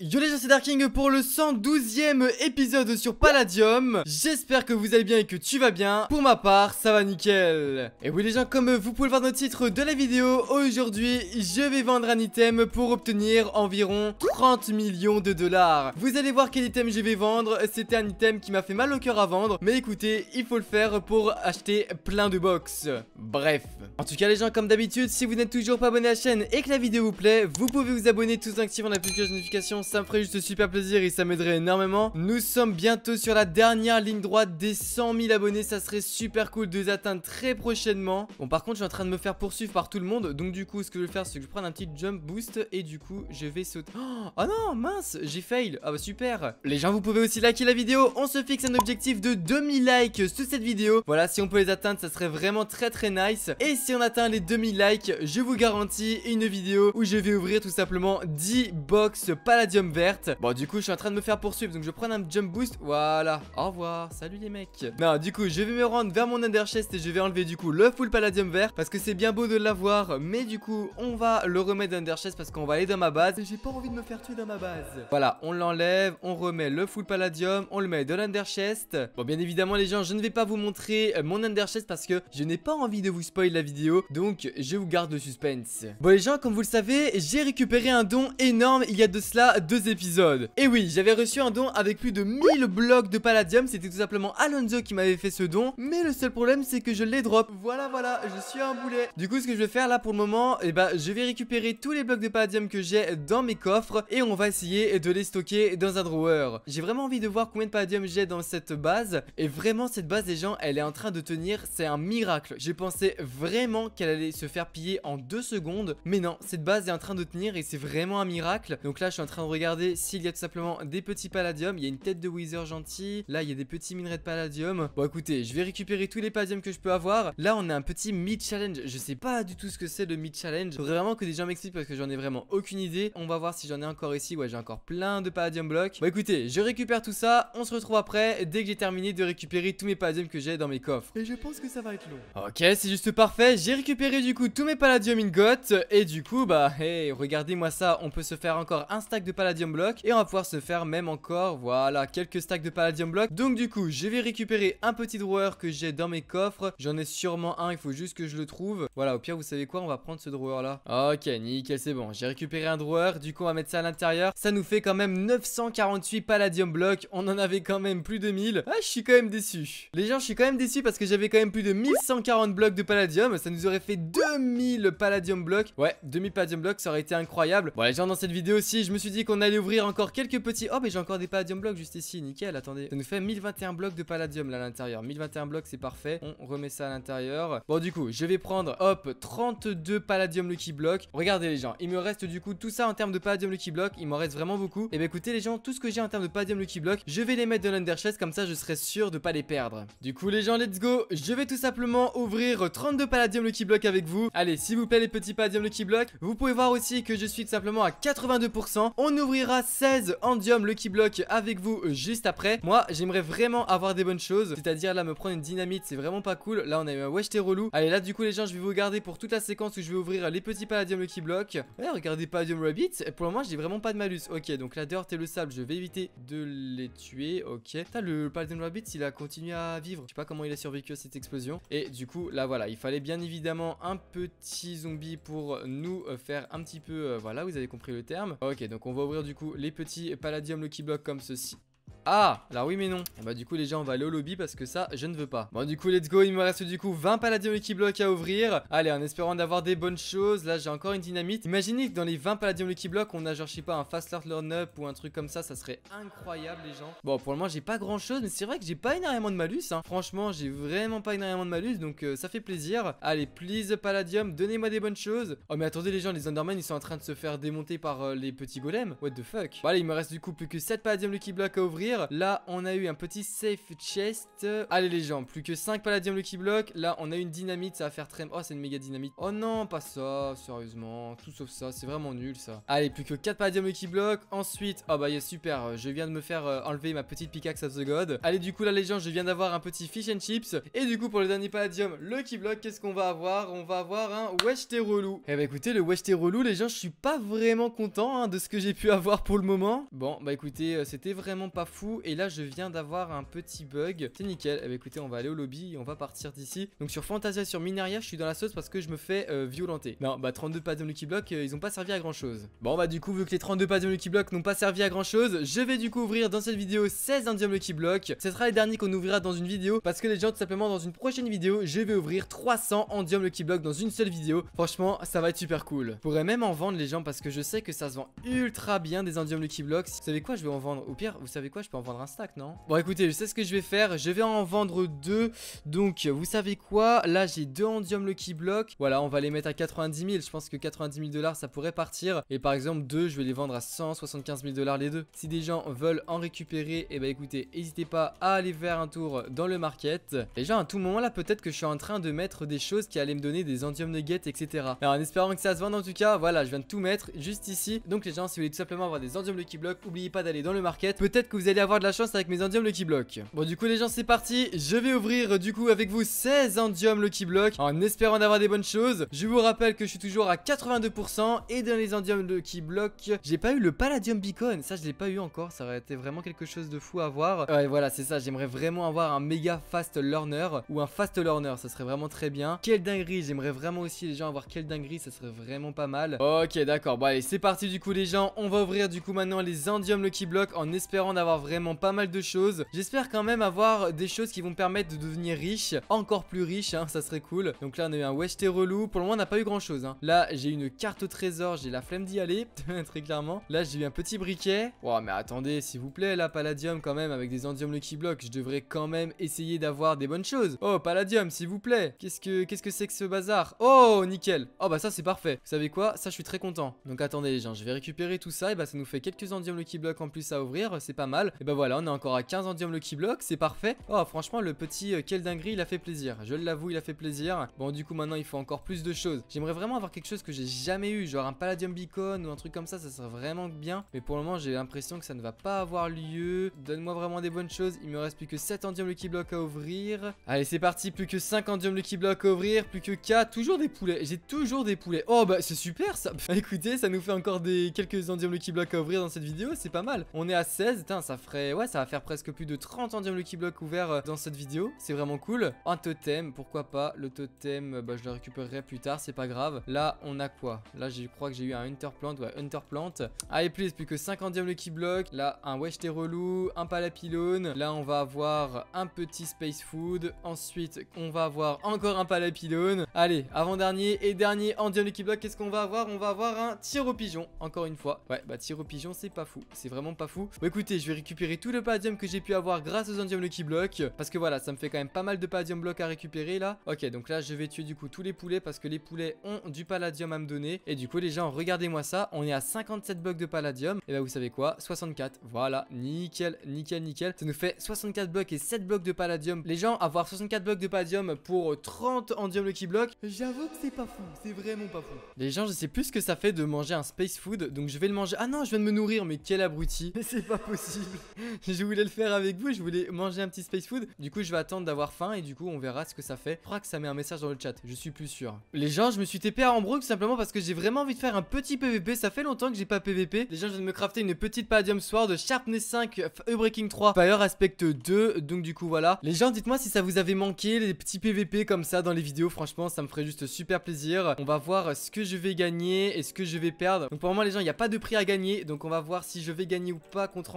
Yo les gens c'est Darking pour le 112ème épisode sur Palladium. J'espère que vous allez bien et que tu vas bien. Pour ma part ça va nickel. Et oui les gens comme vous pouvez le voir dans le titre de la vidéo Aujourd'hui je vais vendre un item pour obtenir environ 30 millions de dollars. Vous allez voir quel item je vais vendre. C'était un item qui m'a fait mal au cœur à vendre. Mais écoutez il faut le faire pour acheter plein de box. Bref. En tout cas les gens comme d'habitude si vous n'êtes toujours pas abonné à la chaîne et que la vidéo vous plaît Vous pouvez vous abonner tout en activant la petite notification ça me ferait juste super plaisir et ça m'aiderait énormément. Nous sommes bientôt sur la dernière ligne droite des 100 000 abonnés, ça serait super cool de les atteindre très prochainement. Bon par contre je suis en train de me faire poursuivre par tout le monde, donc du coup ce que je vais faire c'est que je prends un petit jump boost et du coup je vais sauter. Oh, non mince, j'ai fail, ah bah super. Les gens vous pouvez aussi liker la vidéo, on se fixe un objectif de 2000 likes sur cette vidéo. Voilà si on peut les atteindre ça serait vraiment très très nice. Et si on atteint les 2000 likes, je vous garantis une vidéo où je vais ouvrir tout simplement 10 box Palladium verte. Bon du coup je suis en train de me faire poursuivre Donc je prends un jump boost. Voilà. Au revoir. Salut les mecs. Non du coup je vais me rendre vers mon under chest Et je vais enlever du coup le full palladium vert Parce que c'est bien beau de l'avoir. Mais du coup on va le remettre under chest Parce qu'on va aller dans ma base. J'ai pas envie de me faire tuer dans ma base. Voilà on l'enlève On remet le full palladium On le met dans l'under chest Bon bien évidemment les gens je ne vais pas vous montrer euh, mon under chest Parce que je n'ai pas envie de vous spoil la vidéo. Donc je vous garde le suspense. Bon les gens comme vous le savez J'ai récupéré un don énorme. Il y a de cela deux épisodes. Et oui, j'avais reçu un don avec plus de 1000 blocs de palladium. C'était tout simplement Alonso qui m'avait fait ce don. Mais le seul problème, c'est que je l'ai drop. Voilà, voilà, je suis un boulet. Du coup, ce que je vais faire là pour le moment, eh ben, je vais récupérer tous les blocs de palladium que j'ai dans mes coffres. Et on va essayer de les stocker dans un drawer. J'ai vraiment envie de voir combien de palladium j'ai dans cette base. Et vraiment, cette base, les gens, elle est en train de tenir. C'est un miracle. J'ai pensé vraiment qu'elle allait se faire piller en deux secondes. Mais non, cette base est en train de tenir et c'est vraiment un miracle. Donc là, je suis en train de Regardez s'il y a tout simplement des petits palladium. Il y a une tête de Wither gentil. Là, il y a des petits minerais de palladium. Bon, écoutez, je vais récupérer tous les palladium que je peux avoir. Là, on a un petit mid challenge. Je sais pas du tout ce que c'est le mid challenge. Faudrait vraiment que des gens m'expliquent parce que j'en ai vraiment aucune idée. On va voir si j'en ai encore ici. Ouais, j'ai encore plein de palladium blocs. Bon, écoutez, je récupère tout ça. On se retrouve après dès que j'ai terminé de récupérer tous mes palladium que j'ai dans mes coffres. Et je pense que ça va être long. Ok, c'est juste parfait. J'ai récupéré du coup tous mes palladium ingots. Et du coup, bah, hey, regardez-moi ça. On peut se faire encore un stack de palladium palladium block et on va pouvoir se faire même encore voilà quelques stacks de palladium block. Donc du coup je vais récupérer un petit drawer que j'ai dans mes coffres. J'en ai sûrement un il faut juste que je le trouve. Voilà au pire vous savez quoi on va prendre ce drawer là. Ok nickel c'est bon j'ai récupéré un drawer. Du coup on va mettre ça à l'intérieur. Ça nous fait quand même 948 palladium block. On en avait quand même plus de 1000 ah je suis quand même déçu. Les gens je suis quand même déçu parce que j'avais quand même plus de 1140 blocs de palladium. Ça nous aurait fait 2000 palladium block. Ouais 2000 palladium block ça aurait été incroyable. Bon les gens dans cette vidéo aussi je me suis dit on allait ouvrir encore quelques petits... Oh mais j'ai encore des palladium blocs juste ici, nickel, attendez. Ça nous fait 1021 blocs de palladium là à l'intérieur. 1021 blocs c'est parfait. On remet ça à l'intérieur. Bon du coup, je vais prendre, hop, 32 palladium lucky block. Regardez les gens, il me reste du coup tout ça en termes de palladium lucky block. Il m'en reste vraiment beaucoup. Et eh bah ben, écoutez les gens, tout ce que j'ai en termes de palladium lucky block, je vais les mettre dans l'under chest comme ça je serai sûr de pas les perdre. Du coup les gens, let's go. Je vais tout simplement ouvrir 32 palladium lucky block avec vous. Allez, s'il vous plaît les petits palladium lucky block. Vous pouvez voir aussi que je suis tout simplement à 82%. On ouvrira 16 Andium Lucky Block avec vous euh, juste après. Moi, j'aimerais vraiment avoir des bonnes choses. C'est-à-dire là, me prendre une dynamite, c'est vraiment pas cool. Là, on a eu un wesh relou. Allez, là, du coup, les gens, je vais vous garder pour toute la séquence où je vais ouvrir les petits Palladium Lucky Block. Ouais, regardez Palladium Rabbit. Pour le moment, j'ai vraiment pas de malus. Ok, donc la dirt et le sable, je vais éviter de les tuer. Ok. Putain, le Palladium Rabbit, il a continué à vivre. Je sais pas comment il a survécu à cette explosion. Et du coup, là, voilà, il fallait bien évidemment un petit zombie pour nous euh, faire un petit peu... Euh, voilà, vous avez compris le terme. Ok, donc on va ouvrir du coup les petits Palladium Lucky Block comme ceci. Ah, alors oui mais non. Bah du coup les gens on va aller au lobby parce que ça je ne veux pas. Bon du coup let's go, il me reste du coup 20 palladium lucky block à ouvrir. Allez en espérant d'avoir des bonnes choses. Là j'ai encore une dynamite. Imaginez que dans les 20 palladium lucky block on a genre je sais pas un fast start learn up ou un truc comme ça, ça serait incroyable les gens. Bon pour le moment j'ai pas grand chose mais c'est vrai que j'ai pas énormément de malus. Hein. Franchement j'ai vraiment pas énormément de malus donc euh, ça fait plaisir. Allez please palladium, donnez-moi des bonnes choses. Oh mais attendez les gens, les Endermen ils sont en train de se faire démonter par euh, les petits golems. What the fuck? Bon il me reste du coup plus que 7 palladium lucky block à ouvrir. Là, on a eu un petit safe chest. Allez les gens, plus que 5 palladium Lucky Block. Là, on a une dynamite, ça va faire très... Oh, c'est une méga dynamite. Oh non, pas ça, sérieusement. Tout sauf ça, c'est vraiment nul ça. Allez, plus que 4 palladium Lucky Block. Ensuite, oh bah, yeah, super. Je viens de me faire euh, enlever ma petite pickaxe of the god. Allez, du coup, là, les gens, je viens d'avoir un petit fish and chips. Et du coup, pour le dernier palladium Lucky Block, qu'est-ce qu'on va avoir? On va avoir un wesh relou. Eh bah, écoutez, le wesh relou, les gens, je suis pas vraiment content hein, de ce que j'ai pu avoir pour le moment. Bon, bah, écoutez, euh, c'était vraiment pas fou. Et là, je viens d'avoir un petit bug. C'est nickel. Eh bah, écoutez, on va aller au lobby. On va partir d'ici. Donc, sur Fantasia, sur Minaria, je suis dans la sauce parce que je me fais euh, violenter. Non, bah, 32 palladium Lucky Block, ils ont pas servi à grand chose. Bon, bah, du coup, vu que les 32 palladium Lucky Block n'ont pas servi à grand chose, je vais du coup ouvrir dans cette vidéo 16 Indium Lucky Block. Ce sera les derniers qu'on ouvrira dans une vidéo parce que les gens, tout simplement, dans une prochaine vidéo, je vais ouvrir 300 Indium Lucky Block dans une seule vidéo. Franchement, ça va être super cool. Je pourrais même en vendre les gens parce que je sais que ça se vend ultra bien des Indium Lucky Blocks. Vous savez quoi, je vais en vendre? Au pire, vous savez quoi, peux en vendre un stack, non? Bon, écoutez, je sais ce que je vais faire. Je vais en vendre deux. Donc, vous savez quoi? Là, j'ai deux Indium Lucky Block. Voilà, on va les mettre à 90 000. Je pense que 90 000 dollars, ça pourrait partir. Et par exemple, deux, je vais les vendre à 175 000 dollars les deux. Si des gens veulent en récupérer, et eh ben, écoutez, n'hésitez pas à aller faire un tour dans le market. Déjà, à tout moment là, peut-être que je suis en train de mettre des choses qui allaient me donner des Andium Nuggets, etc. Alors, en espérant que ça se vende en tout cas, voilà, je viens de tout mettre juste ici. Donc, les gens, si vous voulez tout simplement avoir des Andium Lucky Block, n'oubliez pas d'aller dans le market. Peut-être que vous allez avoir de la chance avec mes Andium Lucky Block. Bon, du coup, les gens, c'est parti. Je vais ouvrir du coup avec vous 16 Andium Lucky Block en espérant d'avoir des bonnes choses. Je vous rappelle que je suis toujours à 82% et dans les Andium Lucky Block, j'ai pas eu le Palladium Beacon. Ça, je l'ai pas eu encore. Ça aurait été vraiment quelque chose de fou à voir. Ouais, voilà, c'est ça. J'aimerais vraiment avoir un méga fast learner ou un fast learner. Ça serait vraiment très bien. Quelle dinguerie. J'aimerais vraiment aussi les gens avoir quelle dinguerie. Ça serait vraiment pas mal. Ok, d'accord. Bon, allez, c'est parti du coup, les gens. On va ouvrir du coup maintenant les Andium Lucky Block en espérant d'avoir vraiment pas mal de choses. J'espère quand même avoir des choses qui vont me permettre de devenir riche. Encore plus riche, hein. Ça serait cool. Donc là, on a eu un Wesh relou. Pour le moment, on n'a pas eu grand chose. Hein. Là, j'ai une carte au trésor. J'ai la flemme d'y aller. très clairement. Là, j'ai eu un petit briquet. Oh, mais attendez, s'il vous plaît, là, Palladium quand même avec des Andium Lucky Block. Je devrais quand même essayer d'avoir des bonnes choses. Oh, Palladium, s'il vous plaît. Qu'est-ce que qu'est-ce que c'est que ce bazar? Oh, nickel. Oh, bah ça, c'est parfait. Vous savez quoi? Ça, je suis très content. Donc attendez, les gens, je vais récupérer tout ça. Et bah, ça nous fait quelques Andium Lucky Block en plus à ouvrir. C'est pas mal. Et bah voilà, on est encore à 15 Andium Lucky Block. C'est parfait. Oh, franchement, le petit euh, il a fait plaisir. Je l'avoue, il a fait plaisir. Bon, du coup, maintenant, il faut encore plus de choses. J'aimerais vraiment avoir quelque chose que j'ai jamais eu. Genre un Palladium Beacon ou un truc comme ça. Ça serait vraiment bien. Mais pour le moment, j'ai l'impression que ça ne va pas avoir lieu. Donne-moi vraiment des bonnes choses. Il me reste plus que 7 Andium Lucky Block à ouvrir. Allez, c'est parti. Plus que 5 Andium Lucky Block à ouvrir. Plus que 4. Toujours des poulets. J'ai toujours des poulets. Oh, bah, c'est super ça. Écoutez, ça nous fait encore des quelques Andium Lucky Block à ouvrir dans cette vidéo. C'est pas mal. On est à 16. Putain, ça Ouais, ça va faire presque plus de 30 Andium Lucky Block ouverts euh, dans cette vidéo. C'est vraiment cool. Un totem. Pourquoi pas Le totem, bah, je le récupérerai plus tard. C'est pas grave. Là, on a quoi? Là, je crois que j'ai eu un Hunter Plant. Ouais, Hunter Plant. Allez, please. Plus que 5 Andium Lucky Block. Là, un Wesh relou. Un Palapilone. Là, on va avoir un petit Space Food. Ensuite, on va avoir encore un Palapilone. Allez, avant-dernier et dernier Andium Lucky Block. Qu'est-ce qu'on va avoir? On va avoir un tir au pigeon. Encore une fois. Ouais, bah tir au pigeon, c'est pas fou. C'est vraiment pas fou. Bon, écoutez, je vais récupérer tout le palladium que j'ai pu avoir grâce aux Andium Lucky Block. Parce que voilà, ça me fait quand même pas mal de palladium block à récupérer là. Ok, donc là, je vais tuer du coup tous les poulets parce que les poulets ont du palladium à me donner. Et du coup, les gens, regardez-moi ça. On est à 57 blocs de palladium. Et bah, vous savez quoi? 64. Voilà, nickel, nickel, nickel. Ça nous fait 64 blocs et 7 blocs de palladium. Les gens, avoir 64 blocs de palladium pour 30 Andium Lucky Block, j'avoue que c'est pas fou. C'est vraiment pas fou. Les gens, je sais plus ce que ça fait de manger un space food. Donc, je vais le manger. Ah non, je viens de me nourrir, mais quel abruti. Mais c'est pas possible. je voulais le faire avec vous. Je voulais manger un petit space food. Du coup, je vais attendre d'avoir faim et du coup, on verra ce que ça fait. Je crois que ça met un message dans le chat. Je suis plus sûr. Les gens, je me suis TP à Ambrook simplement parce que j'ai vraiment envie de faire un petit PVP. Ça fait longtemps que j'ai pas PVP. Les gens, je viens de me crafter une petite Palladium Sword, Sharpness 5, E-Breaking 3, Fire Aspect 2. Donc, du coup, voilà. Les gens, dites-moi si ça vous avait manqué les petits PVP comme ça dans les vidéos. Franchement, ça me ferait juste super plaisir. On va voir ce que je vais gagner et ce que je vais perdre. Donc, pour moi, les gens, il n'y a pas de prix à gagner. Donc, on va voir si je vais gagner ou pas contre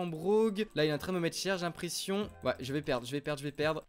Là, il est en train de me mettre cher, j'ai l'impression. Ouais, je vais perdre, je vais perdre, je vais perdre.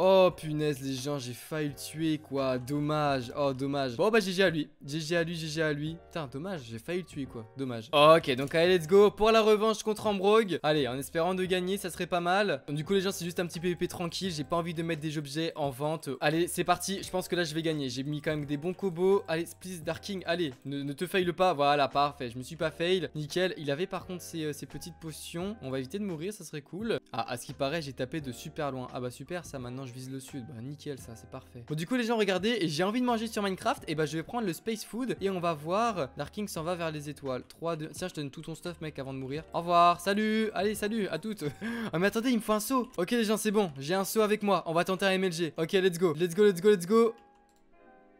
Oh punaise les gens, j'ai failli le tuer quoi, dommage, oh dommage. Bon bah GG à lui, GG à lui, GG à lui. Putain dommage, j'ai failli le tuer quoi, dommage. Ok donc allez let's go pour la revanche contre Ambrogue. Allez en espérant de gagner, ça serait pas mal. du coup les gens c'est juste un petit PVP tranquille, j'ai pas envie de mettre des objets en vente. Allez c'est parti, je pense que là je vais gagner. J'ai mis quand même des bons cobos. Allez please Darking, allez, ne, te faille pas, voilà parfait, je me suis pas fail. Nickel, il avait par contre euh, ces petites potions. On va éviter de mourir, ça serait cool. Ah à ce qui paraît j'ai tapé de super loin. Ah bah super ça maintenant je vise le sud. Bah nickel ça, c'est parfait. Bon du coup les gens regardez, j'ai envie de manger sur Minecraft, et bah je vais prendre le space food et on va voir. Darking s'en va vers les étoiles. 3, 2, tiens je te donne tout ton stuff mec avant de mourir. Au revoir, salut, allez salut à toutes. ah mais attendez il me faut un saut. Ok les gens c'est bon, j'ai un saut avec moi, on va tenter un MLG. Ok let's go, let's go, let's go, let's go.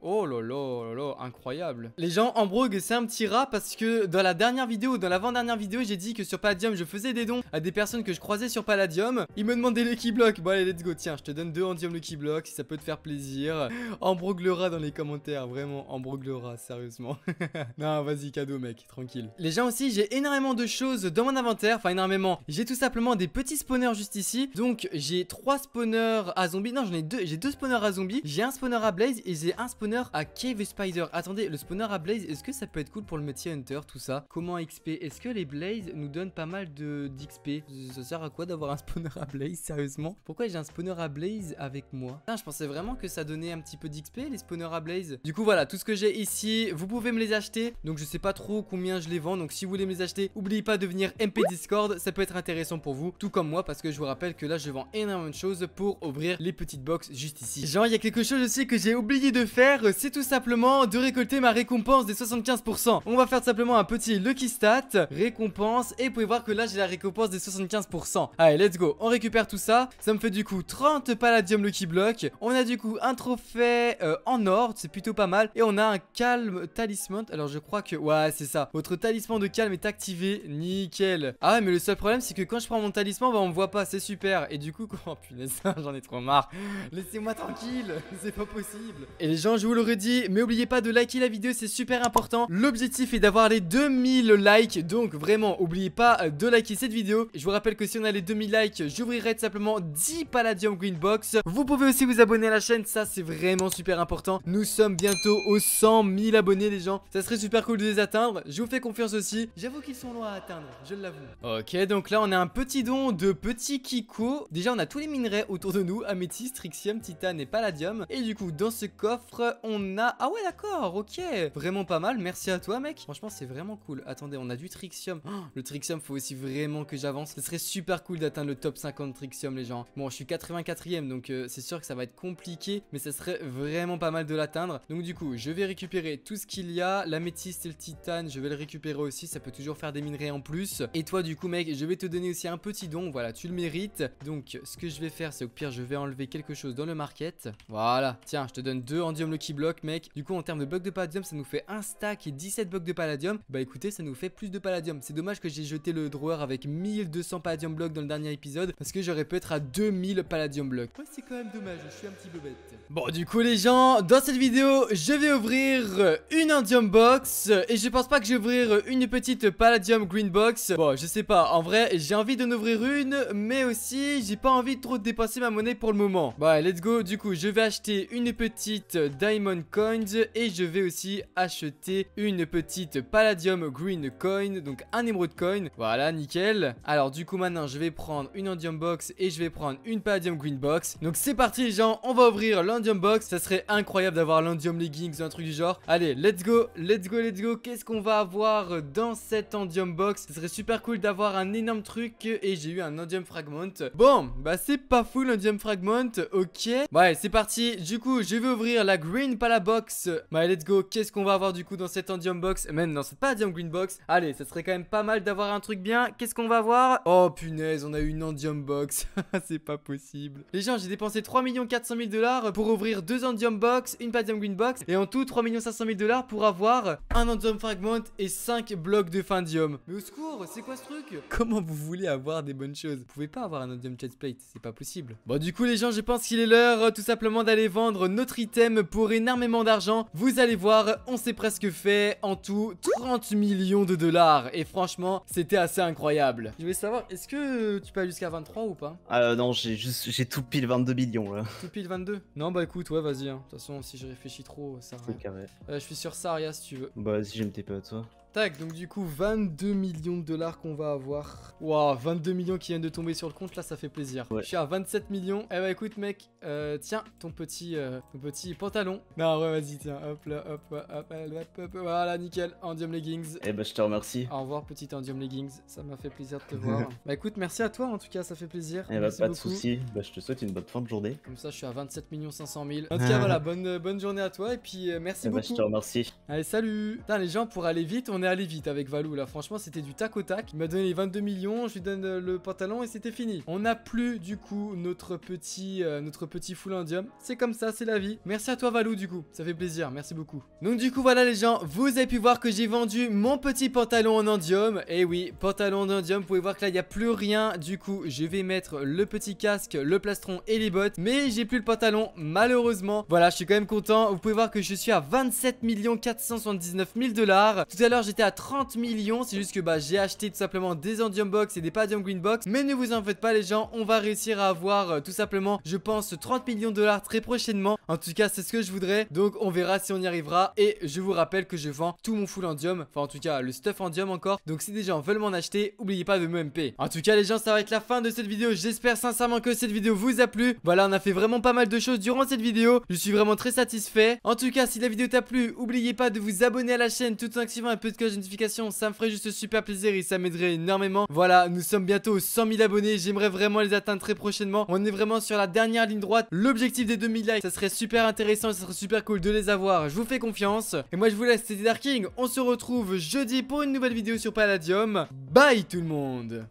Oh là là là incroyable. Les gens, Ambrogue, c'est un petit rat parce que dans la dernière vidéo, dans l'avant-dernière vidéo, j'ai dit que sur Palladium, je faisais des dons à des personnes que je croisais sur Palladium. Ils me demandaient Lucky Block. Bon, allez, let's go. Tiens, je te donne deux Andium Lucky Block si ça peut te faire plaisir. Ambrogue le rat dans les commentaires. Vraiment, Ambrogue le rat, sérieusement. non, vas-y, cadeau, mec, tranquille. Les gens aussi, j'ai énormément de choses dans mon inventaire. Enfin, énormément. J'ai tout simplement des petits spawners juste ici. Donc, j'ai trois spawners à zombies. Non, j'en ai deux. J'ai deux spawners à zombies. J'ai un spawner à blaze et j'ai un spawner à Cave Spider. Attendez, le spawner à Blaze, est-ce que ça peut être cool pour le métier Hunter, tout ça? Comment XP Est-ce que les Blaze nous donnent pas mal d'XP Ça sert à quoi d'avoir un spawner à Blaze, sérieusement? Pourquoi j'ai un spawner à Blaze avec moi? Je pensais vraiment que ça donnait un petit peu d'XP, les spawners à Blaze. Du coup, voilà, tout ce que j'ai ici, vous pouvez me les acheter. Donc, je sais pas trop combien je les vends. Donc, si vous voulez me les acheter, n'oubliez pas de venir MP Discord. Ça peut être intéressant pour vous, tout comme moi, parce que je vous rappelle que là, je vends énormément de choses pour ouvrir les petites box juste ici. Genre, il y a quelque chose aussi que j'ai oublié de faire, c'est tout simplement de récolter ma récompense des 75%. On va faire simplement un petit lucky stat, récompense, et vous pouvez voir que là j'ai la récompense des 75%. Allez, let's go, on récupère tout ça. Ça me fait du coup 30 palladium lucky block. On a du coup un trophée euh, en or, c'est plutôt pas mal. Et on a un calme talisman. Alors je crois que, ouais, c'est ça. Votre talisman de calme est activé, nickel. Ah ouais, mais le seul problème c'est que quand je prends mon talisman, bah on me voit pas, c'est super. Et du coup, oh punaise, j'en ai trop marre. Laissez-moi tranquille, c'est pas possible. Et les gens, je vous le redis, mais oubliez pas de liker la vidéo, c'est super important. L'objectif est d'avoir les 2000 likes, donc vraiment, oubliez pas de liker cette vidéo. Je vous rappelle que si on a les 2000 likes, j'ouvrirai tout simplement 10 Palladium Green Box. Vous pouvez aussi vous abonner à la chaîne, ça c'est vraiment super important. Nous sommes bientôt aux 100 000 abonnés les gens. Ça serait super cool de les atteindre. Je vous fais confiance aussi. J'avoue qu'ils sont loin à atteindre, je l'avoue. Ok, donc là on a un petit don de petit Kiko. Déjà on a tous les minerais autour de nous, améthyste, trixium, titane et palladium. Et du coup dans ce coffre on a... Ah ouais d'accord, ok. Vraiment pas mal, merci à toi mec. Franchement c'est vraiment cool. Attendez, on a du Trixium. Oh, le Trixium, faut aussi vraiment que j'avance. Ce serait super cool d'atteindre le top 50 Trixium les gens. Bon, je suis 84ème donc euh, c'est sûr que ça va être compliqué. Mais ça serait vraiment pas mal de l'atteindre. Donc du coup, je vais récupérer tout ce qu'il y a. L'améthyste et le titane, je vais le récupérer aussi. Ça peut toujours faire des minerais en plus. Et toi du coup mec, je vais te donner aussi un petit don. Voilà, tu le mérites. Donc ce que je vais faire, c'est au pire, je vais enlever quelque chose dans le market. Voilà, tiens, je te donne deux Endium Lucky Block mec. Du coup, en termes de blocs de palladium, ça nous fait un stack et 17 blocs de palladium. Bah écoutez, ça nous fait plus de palladium. C'est dommage que j'ai jeté le drawer avec 1200 palladium blocs dans le dernier épisode parce que j'aurais pu être à 2000 palladium blocs. Ouais, c'est quand même dommage, je suis un petit peu bête. Bon, du coup, les gens, dans cette vidéo, je vais ouvrir une Indium box et je pense pas que je vais ouvrir une petite palladium green box. Bon, je sais pas, en vrai, j'ai envie d'en ouvrir une, mais aussi, j'ai pas envie de trop dépenser ma monnaie pour le moment. Bon, let's go. Du coup, je vais acheter une petite diamond coins et je vais aussi acheter une petite Palladium Green Coin, donc un émeraude coin. Voilà, nickel. Alors du coup maintenant je vais prendre une Andium Box et je vais prendre une Palladium Green Box. Donc c'est parti les gens, on va ouvrir l'Andium Box. Ça serait incroyable d'avoir l'Andium Leggings ou un truc du genre. Allez, let's go, let's go, let's go. Qu'est-ce qu'on va avoir dans cette Andium Box? Ce serait super cool d'avoir un énorme truc et j'ai eu un Andium Fragment. Bon, bah c'est pas fou l'Andium Fragment, ok. Ouais, c'est parti. Du coup, je vais ouvrir la Green Pala Box. Bah let's go, qu'est-ce qu'on va avoir du coup dans cette Andium Box? Même non, c'est pas Andium Green Box. Allez, ça serait quand même pas mal d'avoir un truc bien. Qu'est-ce qu'on va voir? Oh punaise, on a une Andium Box. c'est pas possible. Les gens, j'ai dépensé 3 400 000 dollars pour ouvrir deux Andium Box, une Palladium Green Box et en tout 3 500 000 dollars pour avoir un Andium Fragment et 5 blocs de Findium. Mais au secours, c'est quoi ce truc? Comment vous voulez avoir des bonnes choses? Vous pouvez pas avoir un Andium Chestplate, c'est pas possible. Bon, du coup, les gens, je pense qu'il est l'heure tout simplement d'aller vendre notre item pour énormément d'argent. Vous allez voir, on s'est presque fait en tout 30 millions de dollars. Et franchement, c'était assez incroyable. Je voulais savoir, est-ce que tu peux aller jusqu'à 23 ou pas? Ah non, j'ai juste j'ai tout pile 22 millions là. Tout pile 22 Non, bah écoute, ouais, vas-y. hein. De toute façon, si je réfléchis trop, ça. C'est carré. Euh, je suis sur Saria si tu veux. Bah vas-y, j'aime tes potes, toi. Tac, donc du coup 22 millions de dollars qu'on va avoir. Waouh, 22 millions qui viennent de tomber sur le compte, là ça fait plaisir. Ouais. Je suis à 27 millions. Eh bah écoute mec, euh, tiens ton petit, euh, ton petit pantalon. Non ouais vas-y tiens, hop là, hop, hop, hop, hop, hop, voilà nickel, Andium Leggings. Eh bah je te remercie. Au revoir petit Andium Leggings, ça m'a fait plaisir de te voir. bah écoute, merci à toi en tout cas, ça fait plaisir. Eh bah Merci pas de beaucoup. soucis. Bah je te souhaite une bonne fin de journée. Comme ça je suis à 27 millions 500 000. En tout cas voilà, bonne, bonne journée à toi et puis euh, merci Eh bah beaucoup. je te remercie. Allez, salut Putain, les gens, pour aller vite, on est allé vite avec Valou, là. Franchement, c'était du tac au tac. Il m'a donné les 22 millions, je lui donne le pantalon et c'était fini. On n'a plus, du coup, notre petit, euh, notre petit full indium. C'est comme ça, c'est la vie. Merci à toi, Valou, du coup. Ça fait plaisir, merci beaucoup. Donc, du coup, voilà, les gens, vous avez pu voir que j'ai vendu mon petit pantalon en indium. Et oui, pantalon en indium, vous pouvez voir que là, il n'y a plus rien. Du coup, je vais mettre le petit casque, le plastron et les bottes. Mais j'ai plus le pantalon, malheureusement. Voilà, je suis quand même content. Vous pouvez voir que je suis à 27 479 000 dollars. Tout à l'heure, j'étais à 30 millions. C'est juste que bah, j'ai acheté tout simplement des Andium Box et des Padium Green Box. Mais ne vous en faites pas, les gens. On va réussir à avoir euh, tout simplement, je pense, 30 millions de dollars très prochainement. En tout cas, c'est ce que je voudrais. Donc, on verra si on y arrivera. Et je vous rappelle que je vends tout mon full Andium. Enfin, en tout cas, le stuff Andium encore. Donc, si des gens veulent m'en acheter, n'oubliez pas de me MP. En tout cas, les gens, ça va être la fin de cette vidéo. J'espère sincèrement que cette vidéo vous a plu. Voilà, on a fait vraiment pas mal de choses durant cette vidéo. Je suis vraiment très satisfait. En tout cas, si la vidéo t'a plu, n'oubliez pas de vous abonner à la chaîne tout en activant un de cloche de notification. Ça me ferait juste super plaisir et ça m'aiderait énormément. Voilà, nous sommes bientôt aux 100 000 abonnés. J'aimerais vraiment les atteindre très prochainement. On est vraiment sur la dernière ligne droite. L'objectif des 2000 likes, ça serait super intéressant. Ça serait super cool de les avoir. Je vous fais confiance. Et moi, je vous laisse. C'était Darking. On se retrouve jeudi pour une nouvelle vidéo sur Palladium. Bye tout le monde